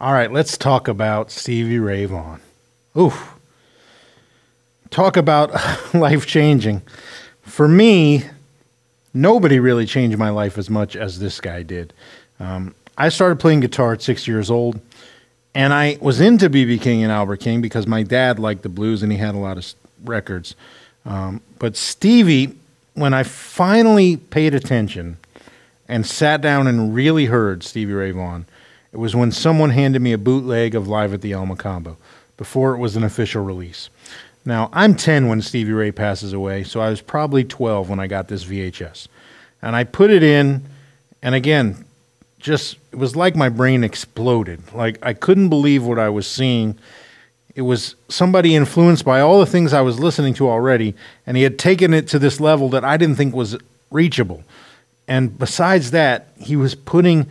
All right, let's talk about Stevie Ray Vaughan. Oof. Talk about life changing. For me, nobody really changed my life as much as this guy did. Um, I started playing guitar at six years old, and I was into BB King and Albert King because my dad liked the blues and he had a lot of records. Um, but Stevie, when I finally paid attention and sat down and really heard Stevie Ray Vaughan, it was when someone handed me a bootleg of Live at the El Mocambo before it was an official release. Now, I'm 10 when Stevie Ray passes away, so I was probably 12 when I got this VHS. And I put it in, and again, just it was like my brain exploded. Like I couldn't believe what I was seeing. It was somebody influenced by all the things I was listening to already, and he had taken it to this level that I didn't think was reachable. And besides that, he was putting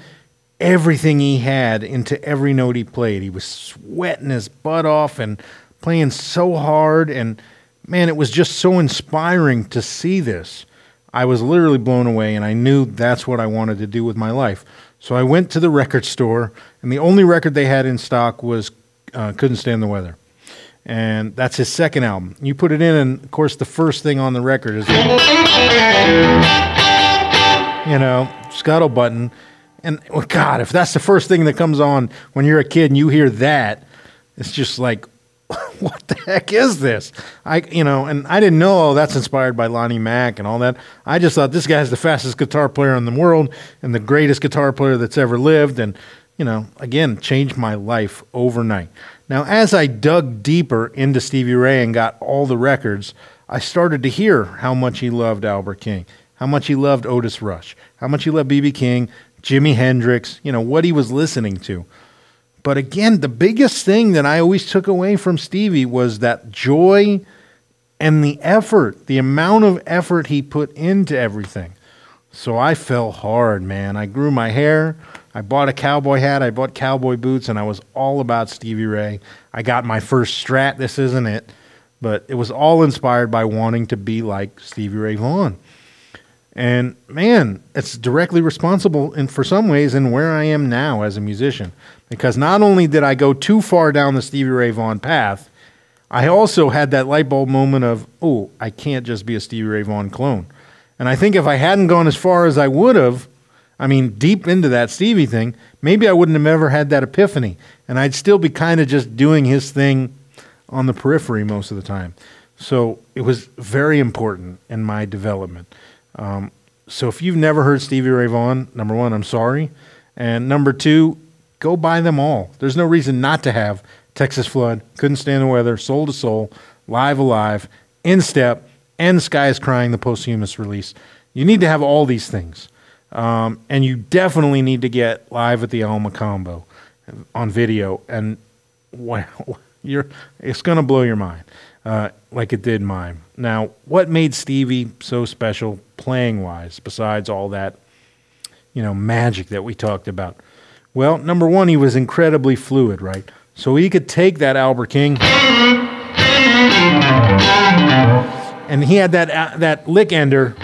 everything he had into every note he played. He was sweating his butt off and playing so hard. And man, it was just so inspiring to see this. I was literally blown away, and I knew that's what I wanted to do with my life. So I went to the record store, and the only record they had in stock was uh, Couldn't Stand the Weather. And that's his second album. You put it in, and of course, the first thing on the record is, you know, Scuttle Button. And well, God, if that's the first thing that comes on when you're a kid and you hear that, it's just like, what the heck is this? I, you know, and I didn't know oh, that's inspired by Lonnie Mack and all that. I just thought this guy's the fastest guitar player in the world and the greatest guitar player that's ever lived. And, you know, again, changed my life overnight. Now, as I dug deeper into Stevie Ray and got all the records, I started to hear how much he loved Albert King, how much he loved Otis Rush, how much he loved B.B. King, Jimi Hendrix, you know, what he was listening to. But again, the biggest thing that I always took away from Stevie was that joy and the effort, the amount of effort he put into everything. So I fell hard, man. I grew my hair. I bought a cowboy hat. I bought cowboy boots, and I was all about Stevie Ray. I got my first strat. This isn't it. But it was all inspired by wanting to be like Stevie Ray Vaughan. And man, it's directly responsible in for some ways in where I am now as a musician. Because not only did I go too far down the Stevie Ray Vaughan path, I also had that light bulb moment of, oh, I can't just be a Stevie Ray Vaughan clone. And I think if I hadn't gone as far as I would have, I mean, deep into that Stevie thing, maybe I wouldn't have ever had that epiphany. And I'd still be kind of just doing his thing on the periphery most of the time. So it was very important in my development. Um, so if you've never heard Stevie Ray Vaughan, number one, I'm sorry. And number two, go buy them all. There's no reason not to have Texas Flood, Couldn't Stand the Weather, Soul to Soul, Live Alive, In Step, and Sky is Crying, the posthumous release. You need to have all these things. Um, and you definitely need to get Live at the El Mocambo on video. And wow, you're, it's going to blow your mind uh, like it did mine. Now, what made Stevie so special playing wise, besides all that, you know, magic that we talked about? Well, number one, he was incredibly fluid, right? So he could take that Albert King, and he had that uh, that lick ender.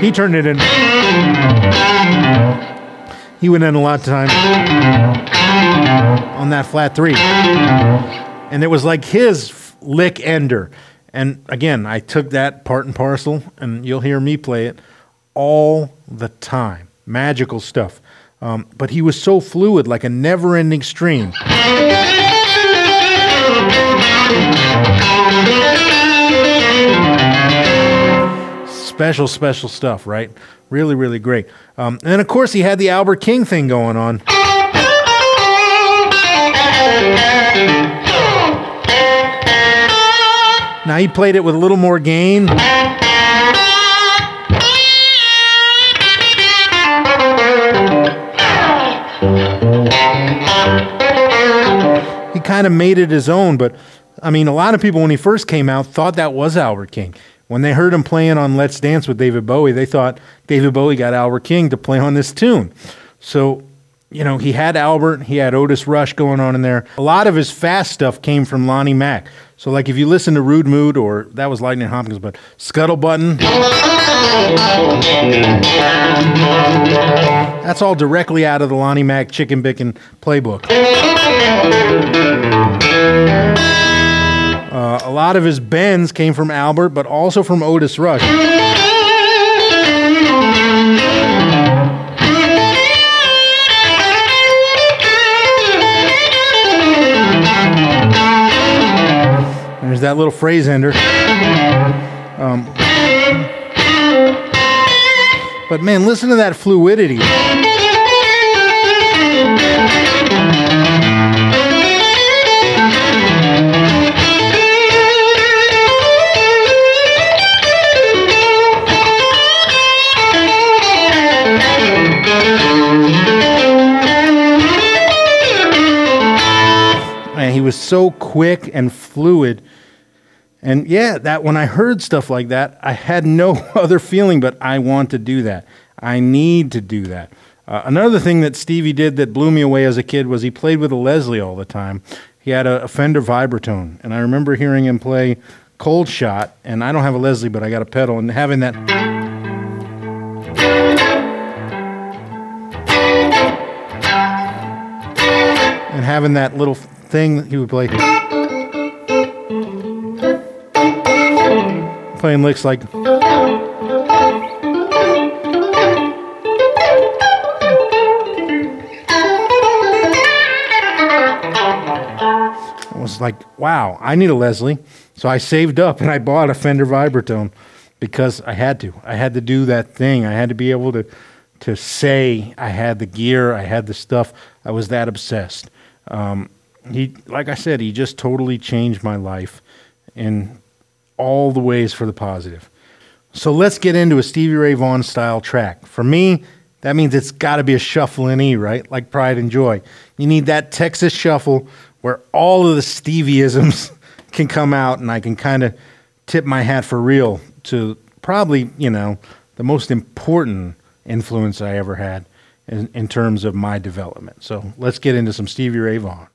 He turned it in. He went in a lot of time on that flat three, and it was like his lick ender. And again, I took that part and parcel, and you'll hear me play it all the time magical stuff. Um, but he was so fluid, like a never ending stream. Special, special stuff, right? Really, really great. Um, and of course, he had the Albert King thing going on. Now, he played it with a little more gain. he kind of made it his own. But I mean, a lot of people when he first came out thought that was Albert King. When they heard him playing on Let's Dance with David Bowie, they thought David Bowie got Albert King to play on this tune. So you know, he had Albert, he had Otis Rush going on in there. A lot of his fast stuff came from Lonnie Mack. So, like, if you listen to Rude Mood, or that was Lightning Hopkins, but Scuttle Button, that's all directly out of the Lonnie Mack Chicken Pickin' playbook. Uh, a lot of his bends came from Albert, but also from Otis Rush. That little phrase ender. Um, but man, listen to that fluidity. He was so quick and fluid. And yeah, that when I heard stuff like that, I had no other feeling but I want to do that. I need to do that. Uh, another thing that Stevie did that blew me away as a kid was he played with a Leslie all the time. He had a, a Fender Vibratone, and I remember hearing him play Cold Shot. And I don't have a Leslie, but I got a pedal, and having that. And having that little thing that he would play. Playing licks like. I was like, wow, I need a Leslie. So I saved up and I bought a Fender Vibratone because I had to. I had to do that thing. I had to be able to to say I had the gear, I had the stuff. I was that obsessed. Um, he, like I said, he just totally changed my life in all the ways for the positive. So let's get into a Stevie Ray Vaughan style track. For me, that means it's got to be a shuffle in E, right? Like Pride and Joy. You need that Texas shuffle where all of the Stevieisms can come out and I can kind of tip my hat for real to probably, you know, the most important influence I ever had in, in terms of my development. So let's get into some Stevie Ray Vaughan.